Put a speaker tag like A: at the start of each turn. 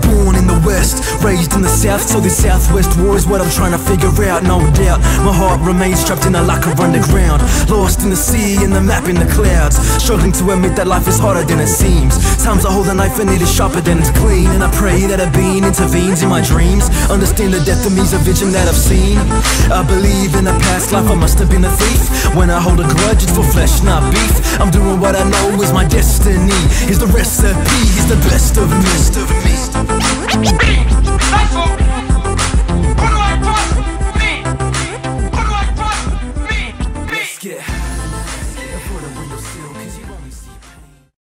A: born in the west, raised in the south So the southwest war is what I'm trying to figure out, no doubt. My heart remains trapped in a locker underground. In the sea, in the map, in the clouds. Struggling to admit that life is harder than it seems. Times I hold a knife and it is sharper than it's clean. And I pray that a being intervenes in my dreams. Understand the death of me's a vision that I've seen. I believe in a past life, I must have been a thief. When I hold a grudge, it's for flesh, not beef. I'm doing what I know is my destiny. Is the recipe, is the best of me.